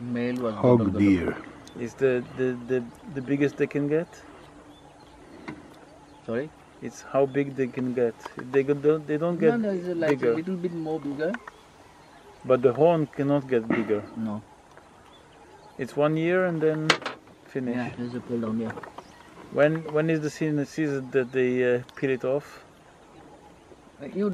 male. Male was Hog deer. Is the, the, the, the biggest they can get? Sorry? It's how big they can get. They go- don't they don't get no, it's like bigger. a little bit more bigger. but the horn cannot get bigger. No. It's one year and then finish. Yeah, there's a pull down here. When when is the season season that they uh, peel it off? You